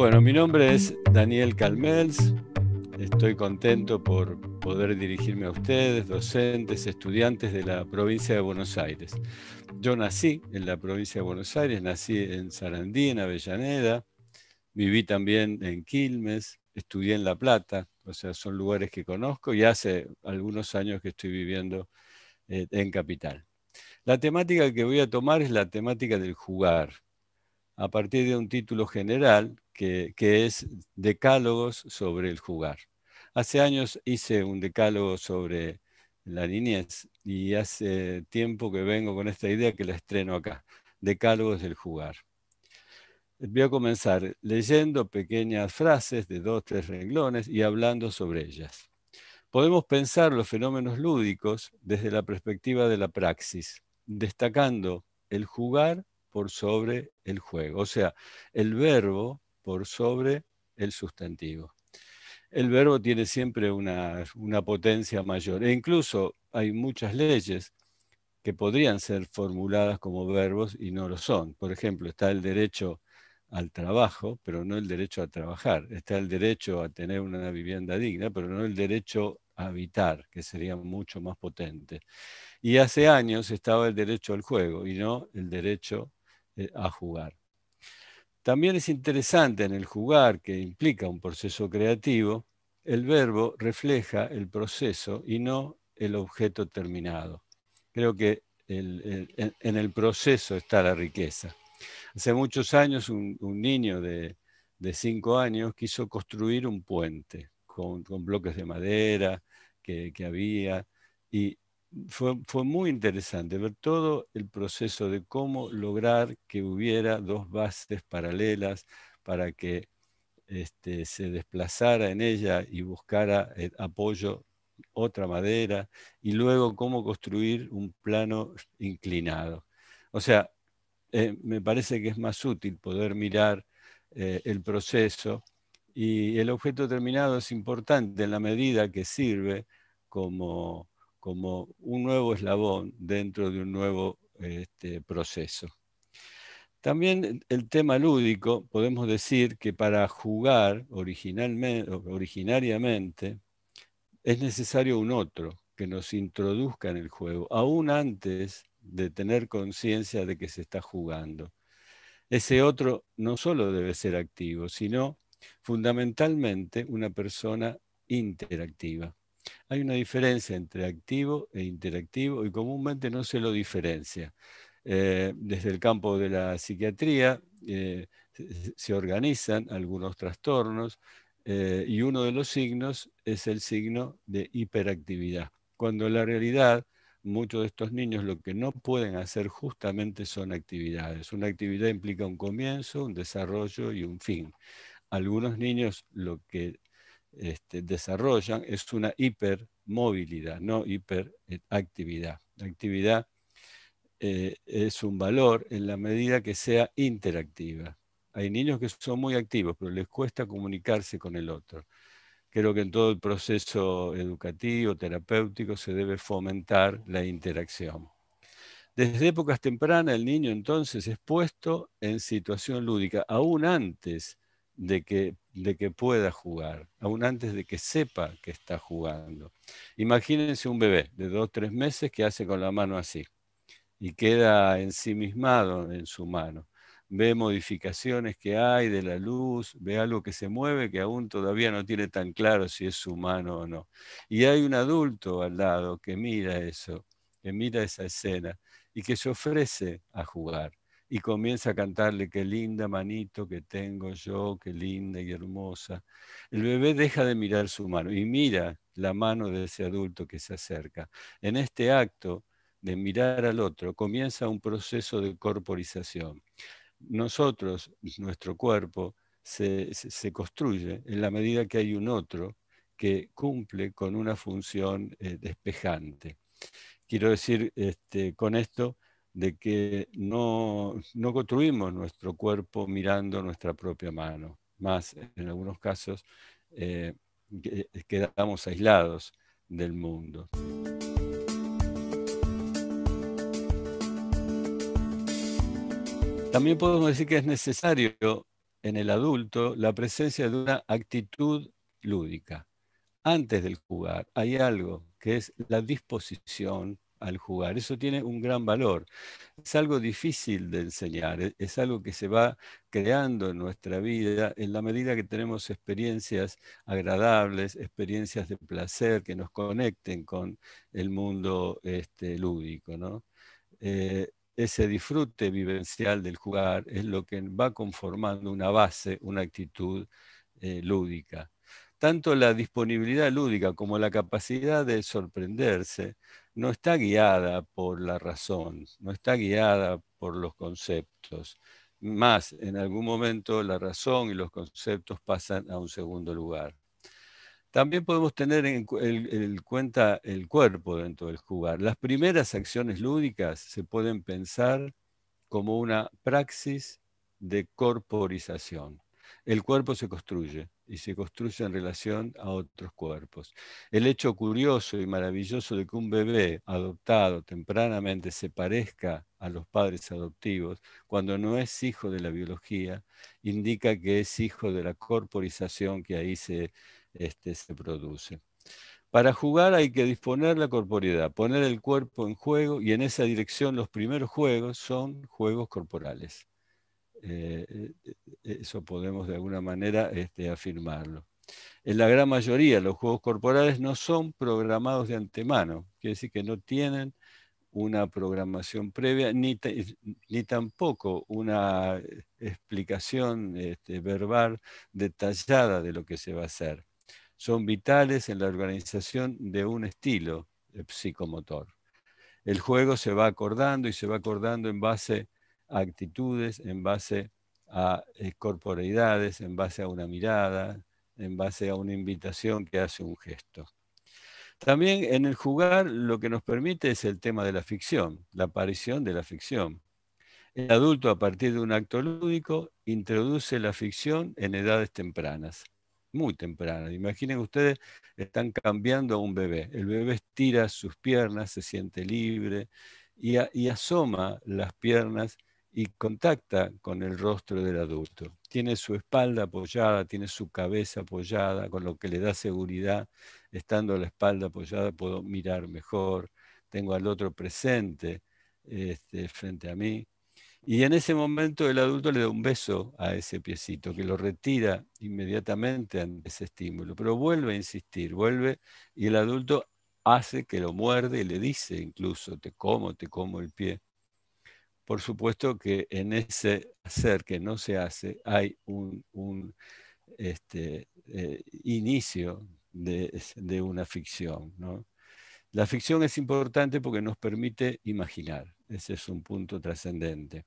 Bueno, mi nombre es Daniel Calmels. Estoy contento por poder dirigirme a ustedes, docentes, estudiantes de la provincia de Buenos Aires. Yo nací en la provincia de Buenos Aires, nací en Sarandí, en Avellaneda, viví también en Quilmes, estudié en La Plata, o sea, son lugares que conozco y hace algunos años que estoy viviendo eh, en Capital. La temática que voy a tomar es la temática del jugar, a partir de un título general que, es Decálogos sobre el jugar. Hace años hice un decálogo sobre la niñez y hace tiempo que vengo con esta idea que la estreno acá, Decálogos del jugar. Voy a comenzar leyendo pequeñas frases de dos, tres renglones y hablando sobre ellas. Podemos pensar los fenómenos lúdicos desde la perspectiva de la praxis, destacando el jugar por sobre el juego, o sea, el verbo por sobre el sustantivo. El verbo tiene siempre una, potencia mayor e incluso hay muchas leyes que podrían ser formuladas como verbos y no lo son. Por ejemplo, está el derecho al trabajo, pero no el derecho a trabajar. Está el derecho a tener una vivienda digna, pero no el derecho a habitar, que sería mucho más potente. Y hace años estaba el derecho al juego y no el derecho eh, a jugar. También es interesante en el jugar, que implica un proceso creativo, el verbo refleja el proceso y no el objeto terminado. Creo que en el proceso está la riqueza. Hace muchos años un, niño de, cinco años quiso construir un puente con, bloques de madera que, había y fue, muy interesante ver todo el proceso de cómo lograr que hubiera dos bases paralelas para que este, se desplazara en ella y buscara eh, apoyo otra madera y luego cómo construir un plano inclinado. O sea, eh, me parece que es más útil poder mirar eh, el proceso y el objeto terminado es importante en la medida que sirve como, como un nuevo eslabón dentro de un nuevo este, proceso. También el tema lúdico, podemos decir que para jugar originalmente, originariamente es necesario un otro que nos introduzca en el juego, aún antes de tener conciencia de que se está jugando. Ese otro no solo debe ser activo, sino fundamentalmente una persona interactiva. Hay una diferencia entre activo e interactivo y comúnmente no se lo diferencia. Eh, desde el campo de la psiquiatría eh, se organizan algunos trastornos eh, y uno de los signos es el signo de hiperactividad, cuando la realidad muchos de estos niños lo que no pueden hacer justamente son actividades. Una actividad implica un comienzo, un desarrollo y un fin. Algunos niños lo que este, desarrollan es una hipermovilidad, no hiperactividad. La actividad eh, es un valor en la medida que sea interactiva. Hay niños que son muy activos, pero les cuesta comunicarse con el otro. Creo que en todo el proceso educativo, terapéutico, se debe fomentar la interacción. Desde épocas tempranas el niño entonces es puesto en situación lúdica, aún antes de que, de que pueda jugar, aún antes de que sepa que está jugando. Imagínense un bebé de dos o tres meses que hace con la mano así y queda ensimismado en su mano ve modificaciones que hay de la luz, ve algo que se mueve que aún todavía no tiene tan claro si es humano o no. Y hay un adulto al lado que mira eso, que mira esa escena y que se ofrece a jugar y comienza a cantarle qué linda manito que tengo yo, qué linda y hermosa. El bebé deja de mirar su mano y mira la mano de ese adulto que se acerca. En este acto de mirar al otro comienza un proceso de corporización nosotros, nuestro cuerpo, se, construye en la medida que hay un otro que cumple con una función eh, despejante. Quiero decir este, con esto de que no, construimos nuestro cuerpo mirando nuestra propia mano, más en algunos casos eh, quedamos aislados del mundo. También podemos decir que es necesario en el adulto la presencia de una actitud lúdica. Antes del jugar hay algo que es la disposición al jugar. Eso tiene un gran valor. Es algo difícil de enseñar, e-, es algo que se va creando en nuestra vida en la medida que tenemos experiencias agradables, experiencias de placer que nos conecten con el mundo este, lúdico. ¿no? Eh, ese disfrute vivencial del jugar es lo que va conformando una base, una actitud eh, lúdica. Tanto la disponibilidad lúdica como la capacidad de sorprenderse no está guiada por la razón, no está guiada por los conceptos. Más, en algún momento la razón y los conceptos pasan a un segundo lugar. También podemos tener en, cuenta el cuerpo dentro del jugar. Las primeras acciones lúdicas se pueden pensar como una praxis de corporización. El cuerpo se construye y se construye en relación a otros cuerpos. El hecho curioso y maravilloso de que un bebé adoptado tempranamente se parezca a los padres adoptivos, cuando no es hijo de la biología, indica que es hijo de la corporización que ahí se, este, produce. Para jugar hay que disponer la corporeidad, poner el cuerpo en juego y en esa dirección los primeros juegos son juegos corporales. Eh, eh, eh, eso podemos de alguna manera este, afirmarlo. En la gran mayoría los juegos corporales no son programados de antemano, quiere decir que no tienen una programación previa ni, ni tampoco una explicación este, verbal detallada de lo que se va a hacer son vitales en la organización de un estilo psicomotor. El juego se va acordando y se va acordando en base actitudes, en base a corporeidades, en base a una mirada, en base a una invitación que hace un gesto. También en el jugar lo que nos permite es el tema de la ficción, la aparición de la ficción. El adulto a partir de un acto lúdico introduce la ficción en edades tempranas muy temprana. Imaginen ustedes, están cambiando a un bebé. El bebé estira sus piernas, se siente libre y asoma las piernas y contacta con el rostro del adulto. Tiene su espalda apoyada, tiene su cabeza apoyada, con lo que le da seguridad. Estando la espalda apoyada puedo mirar mejor, tengo al otro presente este, frente a mí. Y en ese momento el adulto le da un beso a ese piecito, que lo retira inmediatamente ante ese estímulo, pero vuelve a insistir, vuelve y el adulto hace que lo muerde y le dice incluso, te como, te como el pie. Por supuesto que en ese hacer que no se hace hay un, este, eh, inicio de, una ficción. La ficción es importante porque nos permite imaginar. Ese es un punto trascendente.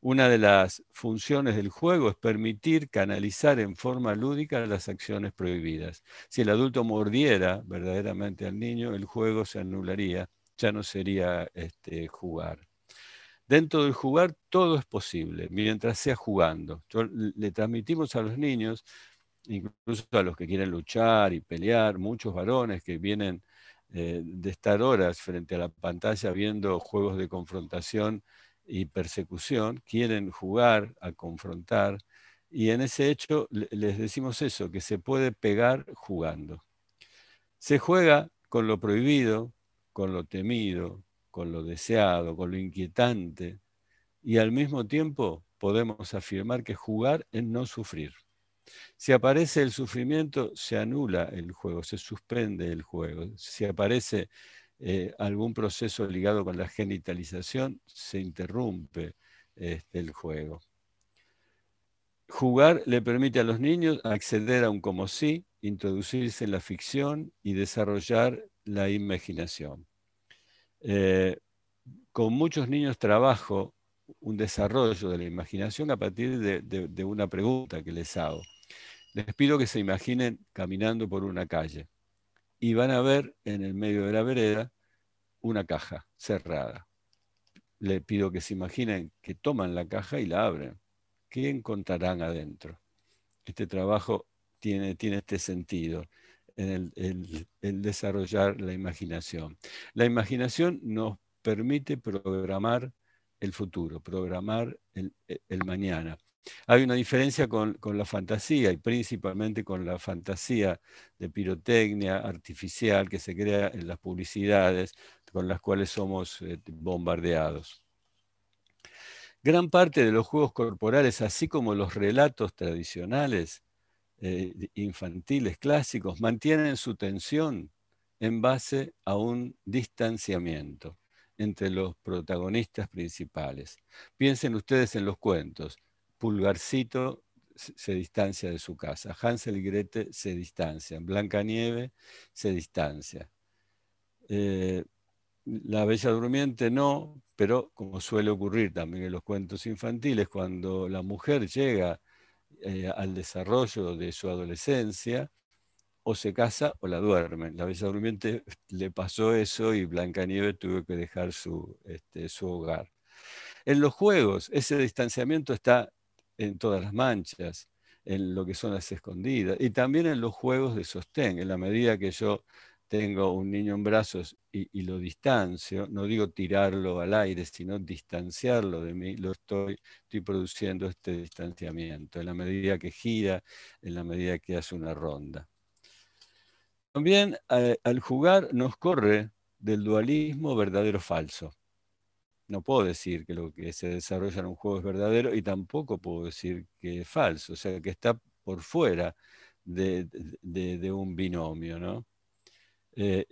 Una de las funciones del juego es permitir canalizar en forma lúdica las acciones prohibidas. Si el adulto mordiera verdaderamente al niño, el juego se anularía, ya no sería este, jugar. Dentro del jugar todo es posible, mientras sea jugando. le transmitimos a los niños, incluso a los que quieren luchar y pelear, muchos varones que vienen eh, de estar horas frente a la pantalla viendo juegos de confrontación y persecución, quieren jugar a confrontar, y en ese hecho les decimos eso, que se puede pegar jugando. Se juega con lo prohibido, con lo temido, con lo deseado, con lo inquietante, y al mismo tiempo podemos afirmar que jugar es no sufrir. Si aparece el sufrimiento, se anula el juego, se suspende el juego. Si aparece eh, algún proceso ligado con la genitalización, se interrumpe este, el juego. Jugar le permite a los niños acceder a un como sí, introducirse en la ficción y desarrollar la imaginación. Eh, con muchos niños trabajo un desarrollo de la imaginación a partir de una pregunta que les hago. Les pido que se imaginen caminando por una calle y van a ver en el medio de la vereda una caja cerrada. Les pido que se imaginen que toman la caja y la abren. ¿Qué encontrarán adentro? Este trabajo tiene, tiene este sentido en el, desarrollar la imaginación. La imaginación nos permite programar el futuro, programar el mañana. Hay una diferencia con, la fantasía y principalmente con la fantasía de pirotecnia artificial que se crea en las publicidades con las cuales somos eh, bombardeados. Gran parte de los juegos corporales, así como los relatos tradicionales, eh, infantiles, clásicos, mantienen su tensión en base a un distanciamiento entre los protagonistas principales. Piensen ustedes en los cuentos. Pulgarcito se distancia de su casa, Hansel y Gretel se distancian, Blancanieve se distancia. Eh, la Bella Durmiente no, pero como suele ocurrir también en los cuentos infantiles, cuando la mujer llega eh, al desarrollo de su adolescencia, o se casa o la duermen. La Bella Durmiente le pasó eso y Blancanieves tuvo que dejar su, este, su hogar. En los juegos, ese distanciamiento está en todas las manchas, en lo que son las escondidas, y también en los juegos de sostén. En la medida que yo tengo un niño en brazos y, lo distancio, no digo tirarlo al aire, sino distanciarlo de mí, lo estoy, estoy produciendo este distanciamiento, en la medida que gira, en la medida que hace una ronda. También eh, al jugar nos corre del dualismo verdadero-falso. No puedo decir que lo que se desarrolla en un juego es verdadero y tampoco puedo decir que es falso, o sea, que está por fuera de, un binomio, ¿no? Eh,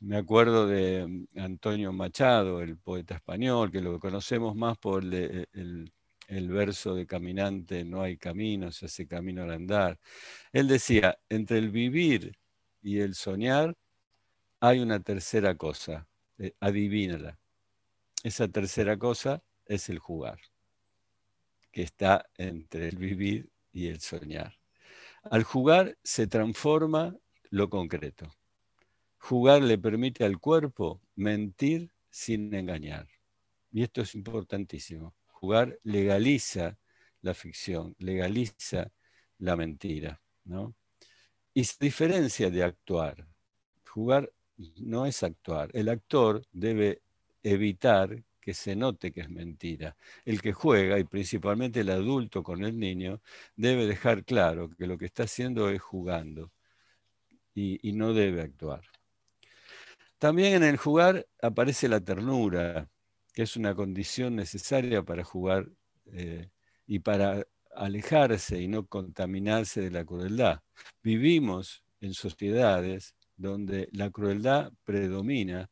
me acuerdo de mm, Antonio Machado, el poeta español, que lo conocemos más por el, el verso de Caminante, no hay camino, se hace camino al andar. Él decía, entre el vivir y el soñar, hay una tercera cosa, eh, adivínala. Esa tercera cosa es el jugar, que está entre el vivir y el soñar. Al jugar se transforma lo concreto. Jugar le permite al cuerpo mentir sin engañar. Y esto es importantísimo. Jugar legaliza la ficción, legaliza la mentira. ¿no? Y se diferencia de actuar. Jugar no es actuar. El actor debe evitar que se note que es mentira. El que juega, y principalmente el adulto con el niño, debe dejar claro que lo que está haciendo es jugando y, no debe actuar. También en el jugar aparece la ternura, que es una condición necesaria para jugar eh, y para alejarse y no contaminarse de la crueldad. Vivimos en sociedades donde la crueldad predomina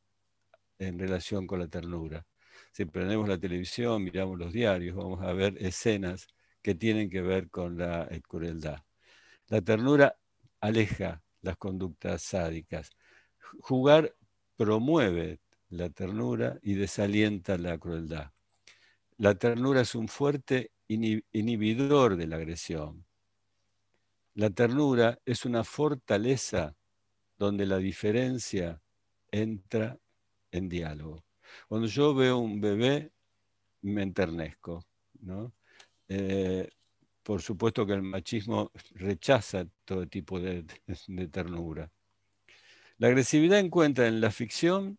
en relación con la ternura. Si prendemos la televisión, miramos los diarios, vamos a ver escenas que tienen que ver con la eh, crueldad. La ternura aleja las conductas sádicas. Jugar promueve la ternura y desalienta la crueldad. La ternura es un fuerte inhibidor de la agresión. La ternura es una fortaleza donde la diferencia entra en diálogo. Cuando yo veo un bebé, me enternezco. Eh, por supuesto que el machismo rechaza todo tipo de, ternura. La agresividad encuentra en la ficción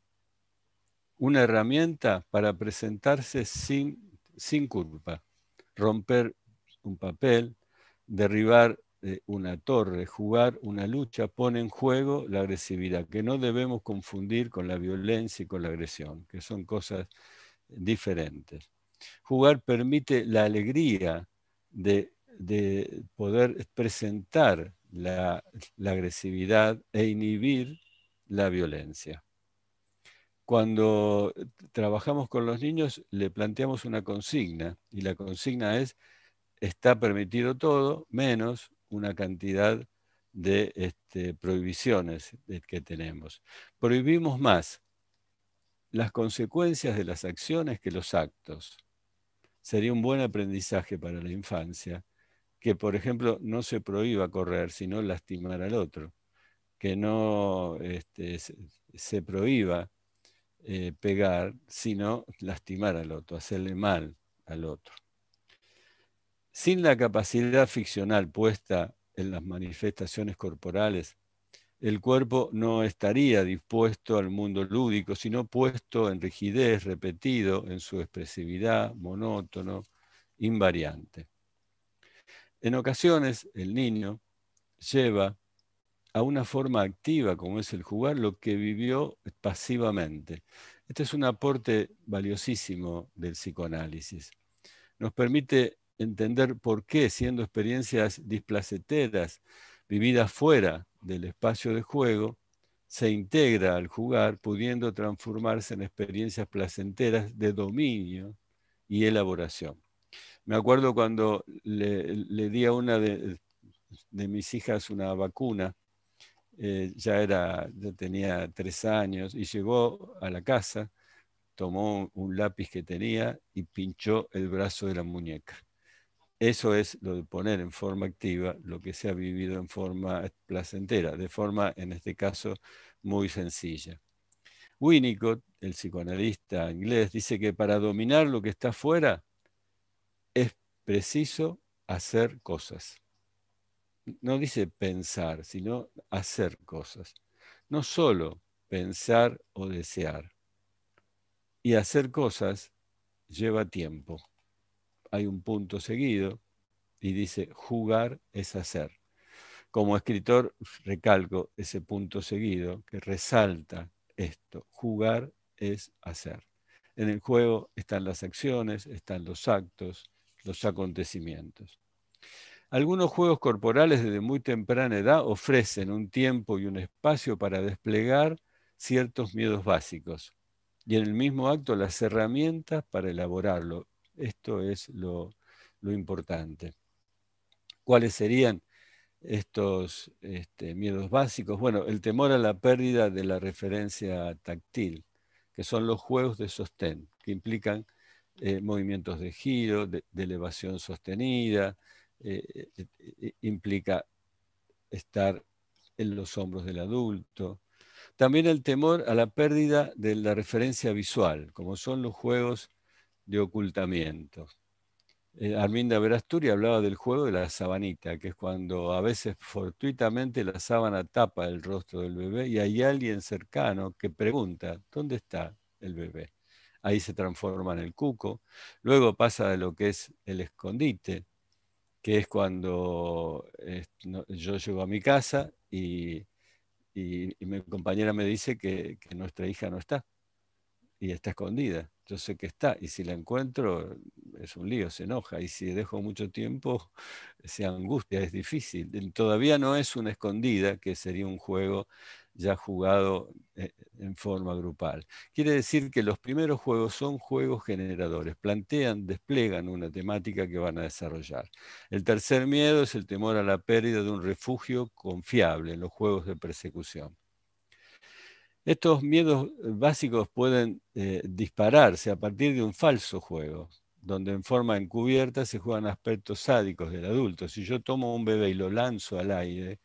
una herramienta para presentarse sin, sin culpa romper un papel, derribar eh, una torre, jugar una lucha, pone en juego la agresividad, que no debemos confundir con la violencia y con la agresión, que son cosas diferentes. Jugar permite la alegría de, poder presentar la agresividad e inhibir la violencia. Cuando trabajamos con los niños le planteamos una consigna y la consigna es está permitido todo menos una cantidad de este, prohibiciones que tenemos. Prohibimos más las consecuencias de las acciones que los actos. Sería un buen aprendizaje para la infancia que, por ejemplo, no se prohíba correr, sino lastimar al otro, que no este, se prohíba eh, pegar, sino lastimar al otro, hacerle mal al otro. Sin la capacidad ficcional puesta en las manifestaciones corporales, el cuerpo no estaría dispuesto al mundo lúdico, sino puesto en rigidez, repetido en su expresividad, monótono, invariante. En ocasiones el niño lleva a una forma activa como es el jugar lo que vivió pasivamente. Este es un aporte valiosísimo del psicoanálisis. Nos permite entender por qué, siendo experiencias displaceteras, vividas fuera del espacio de juego, se integra al jugar, pudiendo transformarse en experiencias placenteras de dominio y elaboración. Me acuerdo cuando le, di a una de, mis hijas una vacuna, eh, ya, era, ya tenía tres años, y llegó a la casa, tomó un lápiz que tenía y pinchó el brazo de la muñeca. Eso es lo de poner en forma activa lo que se ha vivido en forma placentera, de forma, en este caso, muy sencilla. Winnicott, el psicoanalista inglés, dice que para dominar lo que está fuera es preciso hacer cosas. No dice pensar, sino hacer cosas. No solo pensar o desear. Y hacer cosas lleva tiempo. Hay un punto seguido y dice, jugar es hacer. Como escritor recalco ese punto seguido que resalta esto. Jugar es hacer. En el juego están las acciones, están los actos, los acontecimientos. Algunos juegos corporales desde muy temprana edad ofrecen un tiempo y un espacio para desplegar ciertos miedos básicos y en el mismo acto las herramientas para elaborarlo. Esto es lo, importante. ¿Cuáles serían estos este, miedos básicos? Bueno, el temor a la pérdida de la referencia táctil, que son los juegos de sostén, que implican eh, movimientos de giro, de, elevación sostenida, eh, eh, implica estar en los hombros del adulto. También el temor a la pérdida de la referencia visual, como son los juegos de ocultamiento. Arminda Verasturi hablaba del juego de la sabanita, que es cuando a veces fortuitamente la sábana tapa el rostro del bebé y hay alguien cercano que pregunta, ¿dónde está el bebé? ahí se transforma en el cuco. Luego pasa a lo que es el escondite, que es cuando yo llego a mi casa y, mi compañera me dice que nuestra hija no está y está escondida yo sé que está, y si la encuentro es un lío, se enoja, y si dejo mucho tiempo se angustia, es difícil. Todavía no es una escondida, que sería un juego ya jugado eh, en forma grupal. Quiere decir que los primeros juegos son juegos generadores, plantean, desplegan una temática que van a desarrollar. El tercer miedo es el temor a la pérdida de un refugio confiable en los juegos de persecución. Estos miedos básicos pueden eh, dispararse a partir de un falso juego, donde en forma encubierta se juegan aspectos sádicos del adulto. Si yo tomo un bebé y lo lanzo al aire,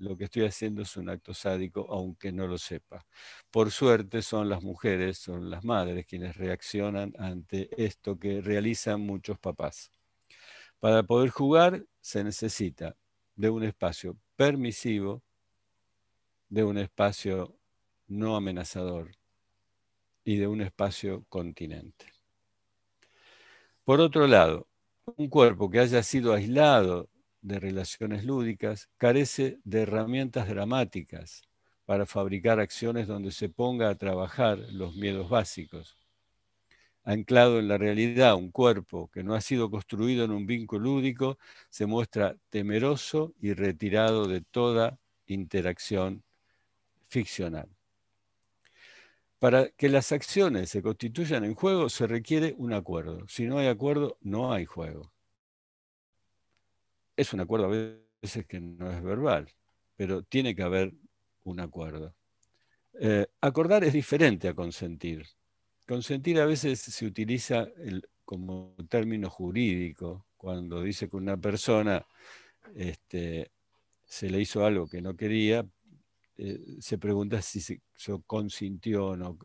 lo que estoy haciendo es un acto sádico, aunque no lo sepa. Por suerte son las mujeres, son las madres quienes reaccionan ante esto que realizan muchos papás. Para poder jugar se necesita de un espacio permisivo, de un espacio no amenazador y de un espacio continente. Por otro lado, un cuerpo que haya sido aislado de relaciones lúdicas carece de herramientas dramáticas para fabricar acciones donde se ponga a trabajar los miedos básicos. Anclado en la realidad, un cuerpo que no ha sido construido en un vínculo lúdico se muestra temeroso y retirado de toda interacción ficcional. Para que las acciones se constituyan en juego se requiere un acuerdo. Si no hay acuerdo, no hay juego. Es un acuerdo a veces que no es verbal, pero tiene que haber un acuerdo. Eh, acordar es diferente a consentir. Consentir a veces se utiliza como término jurídico, cuando dice que una persona este, se le hizo algo que no quería, eh, se pregunta si se, consintió o no.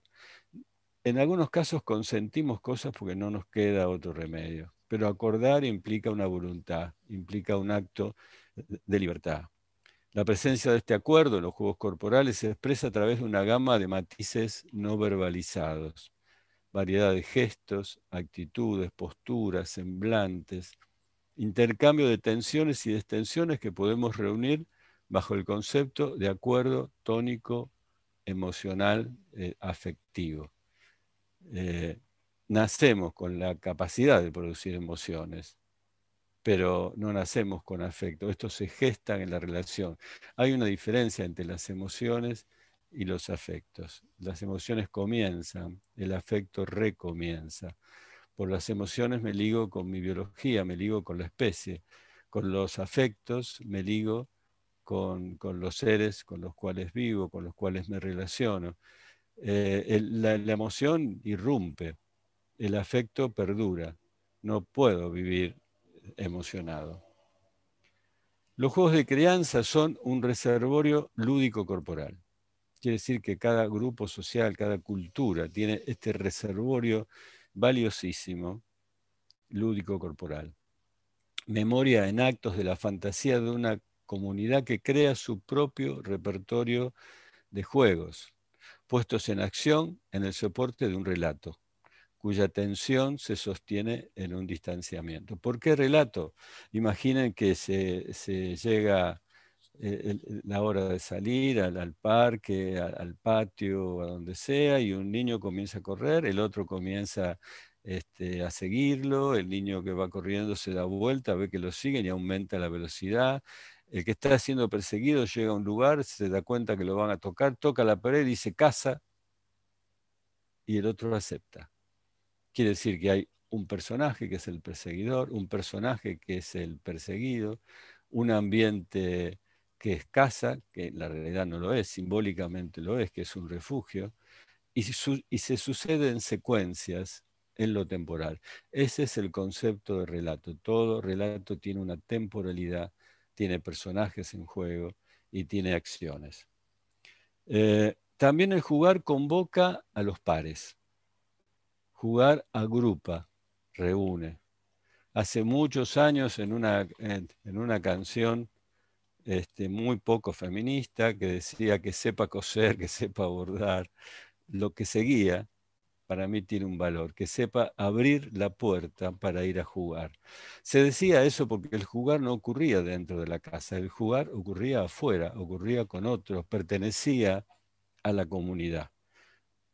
En algunos casos consentimos cosas porque no nos queda otro remedio, pero acordar implica una voluntad, implica un acto de libertad. La presencia de este acuerdo en los juegos corporales se expresa a través de una gama de matices no verbalizados, variedad de gestos, actitudes, posturas, semblantes, intercambio de tensiones y extensiones que podemos reunir bajo el concepto de acuerdo tónico emocional eh, afectivo. Eh, nacemos con la capacidad de producir emociones, pero no nacemos con afecto. Esto se gesta en la relación. Hay una diferencia entre las emociones y los afectos. Las emociones comienzan, el afecto recomienza. Por las emociones me ligo con mi biología, me ligo con la especie. Con los afectos me ligo con, los seres con los cuales vivo, con los cuales me relaciono. Eh, la emoción irrumpe, el afecto perdura. No puedo vivir emocionado. Los juegos de crianza son un reservorio lúdico corporal. Quiere decir que cada grupo social, cada cultura tiene este reservorio valiosísimo, lúdico corporal. Memoria en actos de la fantasía de una comunidad que crea su propio repertorio de juegos, puestos en acción en el soporte de un relato, cuya tensión se sostiene en un distanciamiento. ¿Por qué relato? Imaginen que se, llega eh, la hora de salir al, parque, al, patio, a donde sea, y un niño comienza a correr, el otro comienza este, a seguirlo, el niño que va corriendo se da vuelta, ve que lo siguen y aumenta la velocidad, el que está siendo perseguido llega a un lugar, se da cuenta que lo van a tocar, toca la pared y se casa y el otro acepta. Quiere decir que hay un personaje que es el perseguidor, un personaje que es el perseguido, un ambiente que es casa, que la realidad no lo es, simbólicamente lo es, que es un refugio, y, se sucede en secuencias en lo temporal. Ese es el concepto de relato. Todo relato tiene una temporalidad tiene personajes en juego y tiene acciones. Eh, también el jugar convoca a los pares. Jugar agrupa, reúne. Hace muchos años en una, en, una canción este, muy poco feminista que decía que sepa coser, que sepa bordar, lo que seguía para mí tiene un valor, que sepa abrir la puerta para ir a jugar. Se decía eso porque el jugar no ocurría dentro de la casa, el jugar ocurría afuera, ocurría con otros, pertenecía a la comunidad.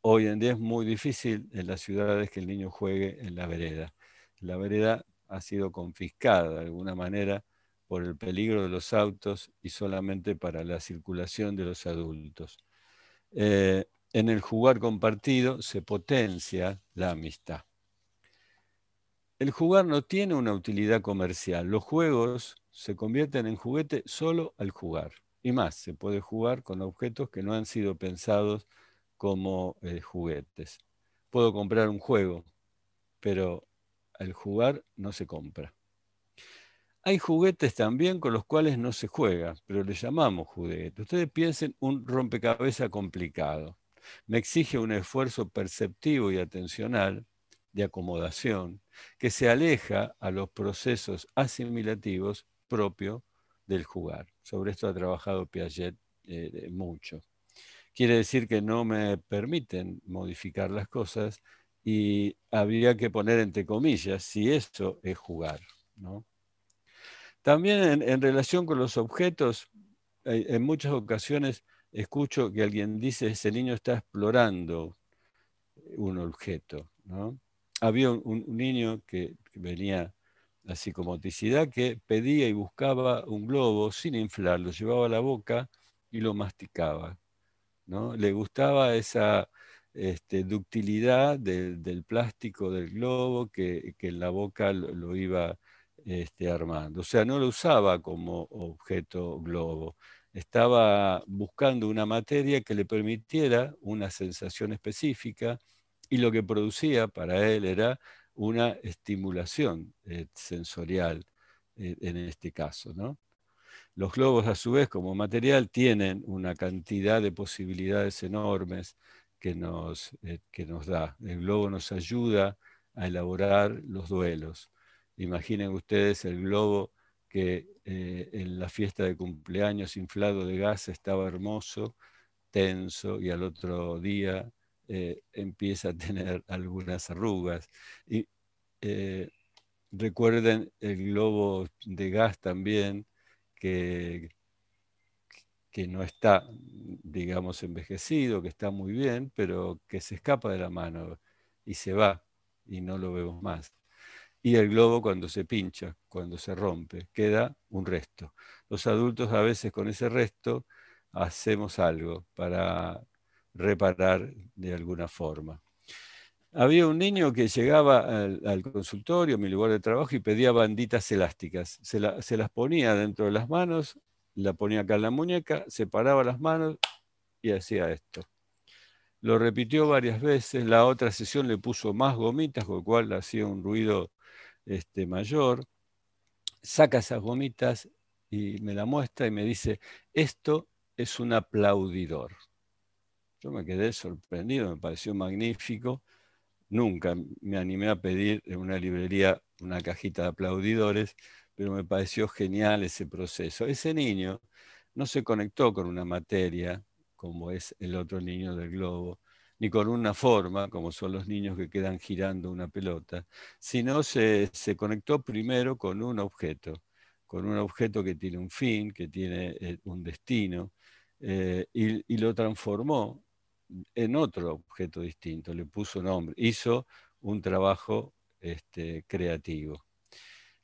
Hoy en día es muy difícil en las ciudades que el niño juegue en la vereda. La vereda ha sido confiscada de alguna manera por el peligro de los autos y solamente para la circulación de los adultos. Eh, en el jugar compartido se potencia la amistad. El jugar no tiene una utilidad comercial. Los juegos se convierten en juguete solo al jugar. Y más, se puede jugar con objetos que no han sido pensados como eh, juguetes. Puedo comprar un juego, pero al jugar no se compra. Hay juguetes también con los cuales no se juega, pero le llamamos juguete. Ustedes piensen un rompecabezas complicado me exige un esfuerzo perceptivo y atencional de acomodación que se aleja a los procesos asimilativos propios del jugar. Sobre esto ha trabajado Piaget eh, mucho. Quiere decir que no me permiten modificar las cosas y habría que poner entre comillas si eso es jugar. También en, relación con los objetos, en muchas ocasiones escucho que alguien dice, ese niño está explorando un objeto. ¿no? Había un, niño que, venía la psicomotricidad que pedía y buscaba un globo sin inflarlo, llevaba a la boca y lo masticaba. ¿No? Le gustaba esa este, ductilidad del plástico del globo que, en la boca lo, iba este, armando. O sea, no lo usaba como objeto globo, estaba buscando una materia que le permitiera una sensación específica y lo que producía para él era una estimulación eh, sensorial eh, en este caso. Los globos a su vez como material tienen una cantidad de posibilidades enormes que nos, eh, que nos da. El globo nos ayuda a elaborar los duelos. Imaginen ustedes el globo que eh, en la fiesta de cumpleaños inflado de gas estaba hermoso, tenso, y al otro día eh, empieza a tener algunas arrugas. Y, recuerden el globo de gas también, que, no está, digamos, envejecido, que está muy bien, pero que se escapa de la mano y se va y no lo vemos más. Y el globo cuando se pincha, cuando se rompe, queda un resto. Los adultos a veces con ese resto hacemos algo para reparar de alguna forma. Había un niño que llegaba al, consultorio, a mi lugar de trabajo, y pedía banditas elásticas. Se, se, las ponía dentro de las manos, la ponía acá en la muñeca, separaba las manos y hacía esto. Lo repitió varias veces, la otra sesión le puso más gomitas, con lo cual hacía un ruido este, mayor. Saca esas gomitas y me la muestra y me dice, esto es un aplaudidor. Yo me quedé sorprendido, me pareció magnífico. Nunca me animé a pedir en una librería una cajita de aplaudidores, pero me pareció genial ese proceso. Ese niño no se conectó con una materia, como es el otro niño del globo, ni con una forma, como son los niños que quedan girando una pelota, sino se, conectó primero con un objeto, con un objeto que tiene un fin, que tiene eh, un destino, eh, y, lo transformó en otro objeto distinto, le puso nombre, hizo un trabajo este, creativo.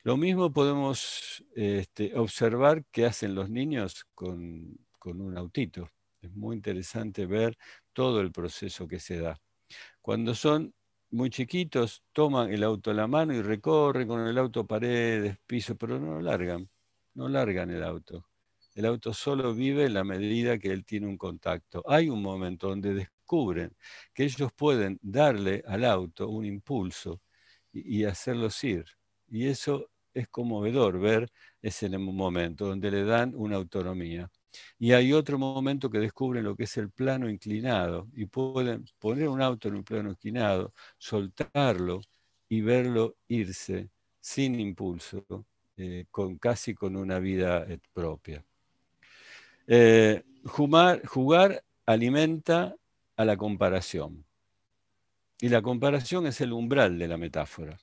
Lo mismo podemos este, observar que hacen los niños con, un autito. Es muy interesante ver todo el proceso que se da. Cuando son muy chiquitos, toman el auto a la mano y recorren con el auto paredes, pisos, pero no lo largan, no largan el auto. El auto solo vive en la medida que él tiene un contacto. Hay un momento donde descubren que ellos pueden darle al auto un impulso y, y hacerlos ir. Y eso es conmovedor ver ese momento donde le dan una autonomía. Y hay otro momento que descubren lo que es el plano inclinado y pueden poner un auto en un plano inclinado, soltarlo y verlo irse sin impulso, eh, con, casi con una vida eh, propia. Eh, jugar, jugar alimenta a la comparación. Y la comparación es el umbral de la metáfora.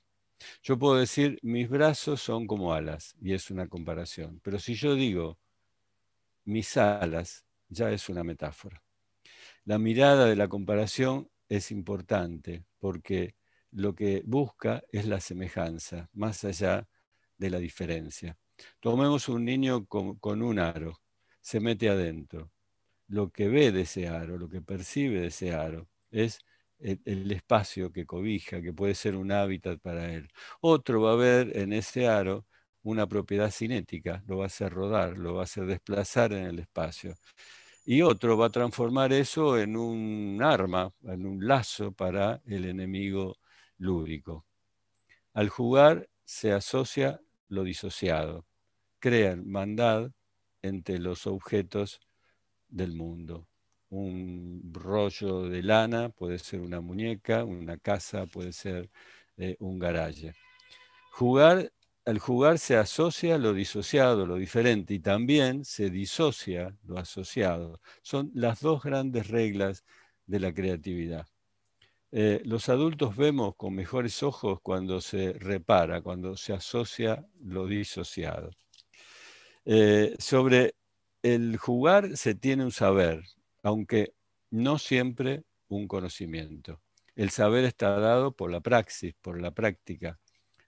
Yo puedo decir, mis brazos son como alas, y es una comparación. Pero si yo digo, mis alas, ya es una metáfora. La mirada de la comparación es importante porque lo que busca es la semejanza, más allá de la diferencia. Tomemos un niño con, un aro, se mete adentro. Lo que ve de ese aro, lo que percibe de ese aro, es el, espacio que cobija, que puede ser un hábitat para él. Otro va a ver en ese aro una propiedad cinética, lo va a hacer rodar, lo va a hacer desplazar en el espacio. Y otro va a transformar eso en un arma, en un lazo para el enemigo lúdico. Al jugar se asocia lo disociado, crea hermandad entre los objetos del mundo. Un rollo de lana puede ser una muñeca, una casa puede ser eh, un garaje. Jugar al jugar se asocia lo disociado, lo diferente, y también se disocia lo asociado. Son las dos grandes reglas de la creatividad. Eh, los adultos vemos con mejores ojos cuando se repara, cuando se asocia lo disociado. Eh, sobre el jugar se tiene un saber, aunque no siempre un conocimiento. El saber está dado por la praxis, por la práctica.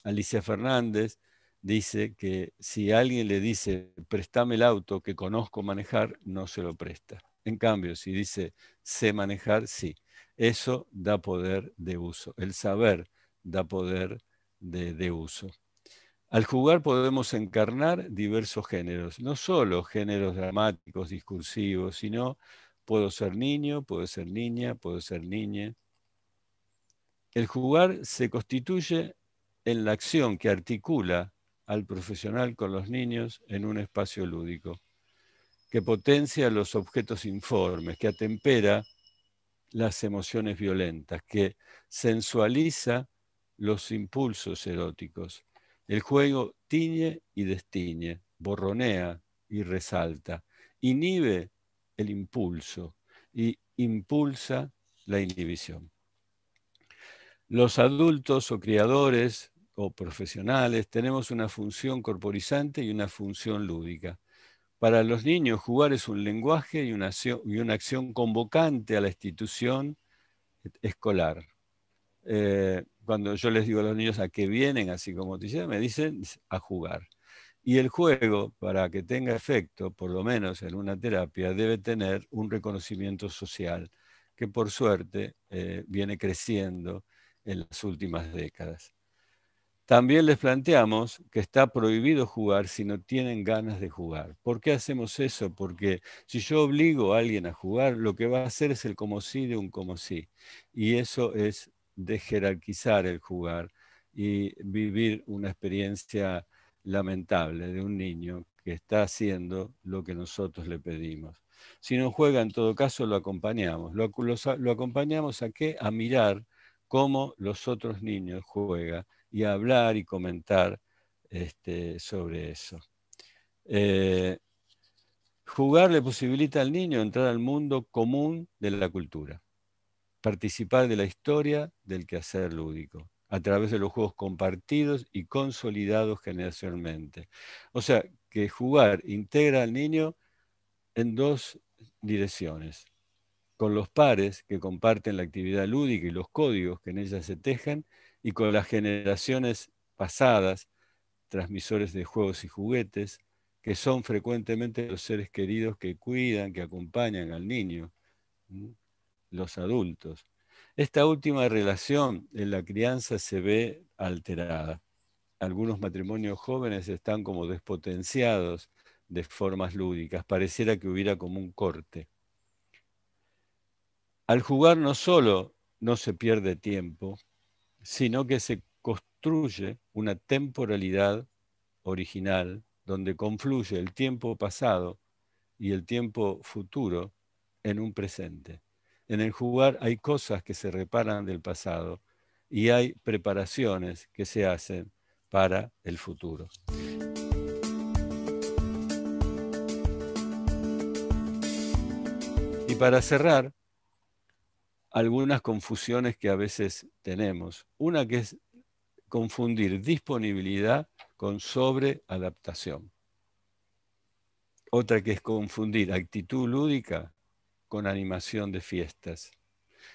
Alicia Fernández dice que si alguien le dice, préstame el auto que conozco manejar, no se lo presta. En cambio, si dice, sé manejar, sí. Eso da poder de uso. El saber da poder de, de uso. Al jugar podemos encarnar diversos géneros, no solo géneros dramáticos, discursivos, sino puedo ser niño, puedo ser niña, puedo ser niña. El jugar se constituye en la acción que articula al profesional con los niños en un espacio lúdico, que potencia los objetos informes, que atempera las emociones violentas, que sensualiza los impulsos eróticos. El juego tiñe y destiñe, borronea y resalta, inhibe el impulso y impulsa la inhibición. Los adultos o criadores o profesionales, tenemos una función corporizante y una función lúdica. Para los niños, jugar es un lenguaje y una acción, convocante a la institución escolar. Eh, cuando yo les digo a los niños a qué vienen, así como te me dicen a jugar. Y el juego, para que tenga efecto, por lo menos en una terapia, debe tener un reconocimiento social, que por suerte eh, viene creciendo en las últimas décadas. También les planteamos que está prohibido jugar si no tienen ganas de jugar. ¿Por qué hacemos eso? Porque si yo obligo a alguien a jugar, lo que va a hacer es el como sí de un como sí. Y eso es de jerarquizar el jugar y vivir una experiencia lamentable de un niño que está haciendo lo que nosotros le pedimos. Si no juega, en todo caso, lo acompañamos. Lo, acompañamos a qué? A mirar cómo los otros niños juegan y a hablar y comentar este, sobre eso. Eh, jugar le posibilita al niño entrar al mundo común de la cultura participar de la historia del quehacer lúdico a través de los juegos compartidos y consolidados generacionalmente. O sea, que jugar integra al niño en dos direcciones. Con los pares que comparten la actividad lúdica y los códigos que en ella se tejan, y con las generaciones pasadas, transmisores de juegos y juguetes, que son frecuentemente los seres queridos que cuidan, que acompañan al niño los adultos. Esta última relación en la crianza se ve alterada. Algunos matrimonios jóvenes están como despotenciados de formas lúdicas, pareciera que hubiera como un corte. Al jugar no solo no se pierde tiempo, sino que se construye una temporalidad original donde confluye el tiempo pasado y el tiempo futuro en un presente. En el jugar hay cosas que se reparan del pasado y hay preparaciones que se hacen para el futuro. Y para cerrar, algunas confusiones que a veces tenemos. Una que es confundir disponibilidad con sobreadaptación. Otra que es confundir actitud lúdica con animación de fiestas.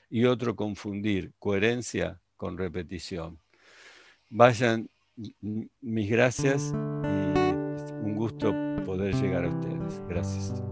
Y otro confundir coherencia con repetición. Vayan, mis gracias y un gusto poder llegar a ustedes. Gracias.